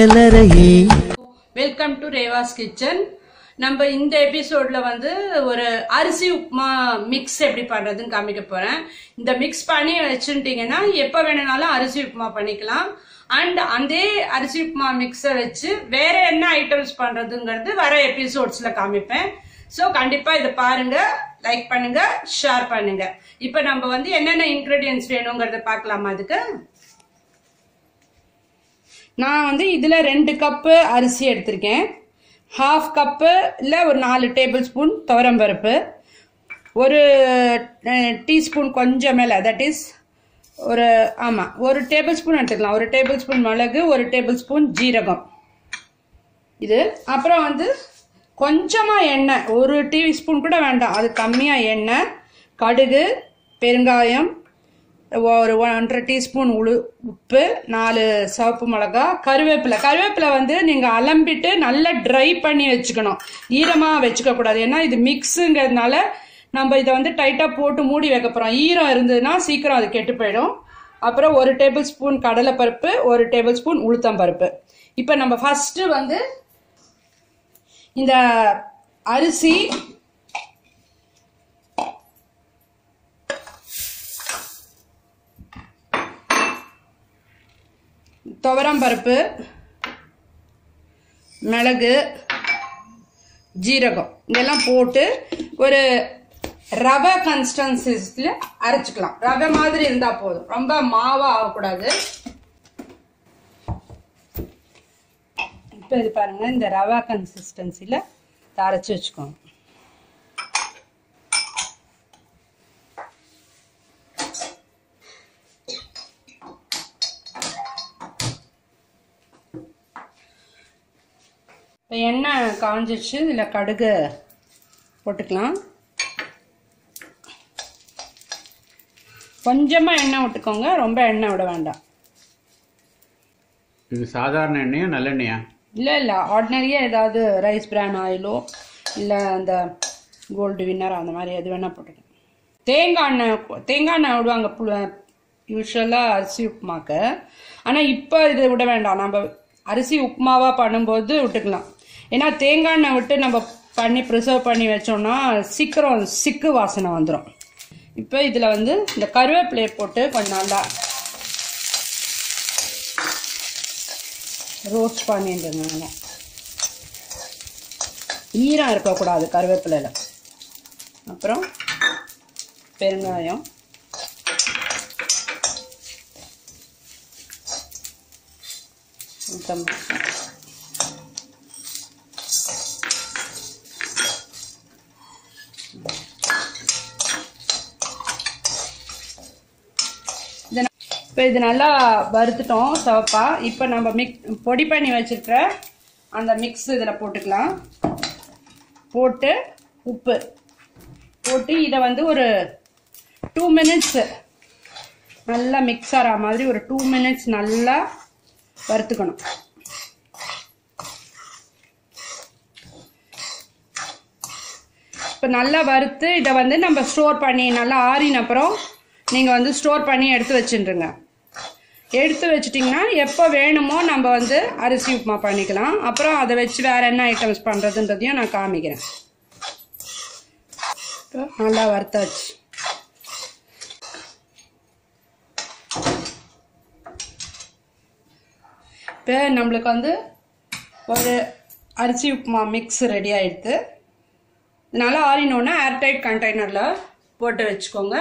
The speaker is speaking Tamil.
சமையலறையே வெல்கம் டு ரேவாஸ் கிச்சன் நம்ம இந்த எபிசோட்ல வந்து ஒரு அரிசி உப்புமா மிக்ஸ் எப்படி பண்றதுன்னு காமிக்க போறேன். இந்த மிக்ஸ் பண்ணி வச்சுட்டீங்கன்னா எப்ப வேணும்னாலும் அரிசி உப்புமா பண்ணிக்கலாம். அண்ட் அதே அரிசி உப்புமா மிக்ஸை வச்சு வேற என்ன ஐட்டம்ஸ் பண்றதுங்கிறது வர எபிசோட்ஸ்ல காமிப்பேன். ஸோ கண்டிப்பா இதை பாருங்க லைக் பண்ணுங்க ஷேர் பண்ணுங்க. இப்போ நம்ம வந்து என்னென்ன இன்க்ரீடியன்ஸ் வேணுங்கிறத பார்க்கலாமா அதுக்கு? நான் வந்து இதில் ரெண்டு கப்பு அரிசி எடுத்திருக்கேன். ஹாஃப் கப்பு இல்லை ஒரு நாலு டேபிள் ஸ்பூன் துவரம்பருப்பு. ஒரு டீஸ்பூன் கொஞ்சம் மேலே தட் இஸ் ஒரு ஆமாம் ஒரு டேபிள் ஸ்பூன் எடுத்துக்கலாம். ஒரு டேபிள் ஸ்பூன் மிளகு ஒரு டேபிள் ஸ்பூன் ஜீரகம். இது அப்புறம் வந்து கொஞ்சமாக எண்ணெய் ஒரு டீஸ்பூன் கூட வேண்டாம். அது கம்மியாக எண்ணெய் கடுகு பெருங்காயம் ஒரு ஒன்றரை டீஸ்பூன் உளு உப்பு நாலு சிவப்பு மிளகா கருவேப்பிலை. கருவேப்பிலை வந்து நீங்கள் அலம்பிட்டு நல்லா ட்ரை பண்ணி வச்சுக்கணும். ஈரமாக வச்சுக்கக்கூடாது ஏன்னா இது மிக்ஸுங்கிறதுனால நம்ம இதை வந்து டைட்டாக போட்டு மூடி வைக்க போகிறோம் ஈரம் இருந்ததுன்னா சீக்கிரம் அது கெட்டு போயிடும். அப்புறம் ஒரு டேபிள் ஸ்பூன் கடலைப்பருப்பு ஒரு டேபிள் ஸ்பூன் உளுத்தம்பருப்பு. இப்போ நம்ம ஃபஸ்ட்டு வந்து இந்த அரிசி துவரம் பருப்பு மிளகு ஜீரகம். இதெல்லாம் போட்டு ஒரு ரவை கன்சிஸ்டன்சிஸில் அரைச்சிக்கலாம். ரவை மாதிரி இருந்தால் போதும். ரொம்ப மாவாக ஆகக்கூடாது. இப்போ இது பாருங்கள் இந்த ரவா கன்சிஸ்டன்சியில் அரைச்சி வச்சுக்கோங்க. இப்போ எண்ணெய் காஞ்சிச்சு இதில் கடுகு போட்டுக்கலாம். கொஞ்சமாக எண்ணெய் விட்டுக்கோங்க. ரொம்ப எண்ணெய் விட வேண்டாம். இது சாதாரண எண்ணெயா நல்லெண்ணெயா இல்லை இல்லை. ஆர்டினரியாக ஏதாவது ரைஸ் பிரான் ஆயிலோ இல்லை அந்த கோல்டு வின்னர் அந்த மாதிரி எது வேணால் போட்டுக்கலாம். தேங்காய் எண்ணெய் தேங்காய் எண்ணெய் விடுவாங்க. யூஸ்வலாக அரிசி உப்புமாக்கு. ஆனால் இப்போ இது விட வேண்டாம். நம்ம அரிசி உப்புமாவாக பண்ணும்போது விட்டுக்கலாம். ஏன்னா தேங்காய் எண்ணெய் விட்டு நம்ம பண்ணி ப்ரிசர்வ் பண்ணி வச்சோம்னா சீக்கிரம் சிக்கு வாசனை வந்துடும் இப்போ இதில் வந்து இந்த கருவேப்பிலையை போட்டு கொஞ்சம் நல்லா ரோஸ்ட் பண்ணிட்டுருந்தாங்க ஈரம் இருக்கக்கூடாது கருவேப்பிலையில். அப்புறம் பெருங்காயம். உளுத்தம் இப்போ இது நல்லா வறுத்துட்டோம் சவப்பா. இப்போ நம்ம மிக் பொடி பண்ணி வச்சுருக்கிற அந்த மிக்ஸ் இதில் போட்டுக்கலாம். போட்டு உப்பு. போட்டு இதை வந்து ஒரு டூ மினிட்ஸு நல்லா மிக்ஸ் ஆகிற மாதிரி ஒரு டூ மினிட்ஸ் நல்லா வறுத்துக்கணும். இப்போ நல்லா வறுத்து இதை வந்து நம்ம ஸ்டோர் பண்ணி நல்லா ஆறின அப்புறம் நீங்கள் வந்து ஸ்டோர் பண்ணி எடுத்து வச்சுட்டுருங்க எடுத்து வச்சிட்டிங்கன்னா எப்போ வேணுமோ நம்ம வந்து அரிசி உப்புமா பண்ணிக்கலாம். அப்புறம் அதை வச்சு வேறு என்ன ஐட்டம்ஸ் பண்ணுறதுன்றதையும் நான் காமிக்கிறேன். நல்லா வறுத்தாச்சு. இப்போ நம்மளுக்கு வந்து ஒரு அரிசி உப்புமா மிக்ஸ் ரெடி ஆகிடுது இதனால் ஆறினோன்னா ஏர்டைட் கண்டெய்னரில் போட்டு வச்சுக்கோங்க.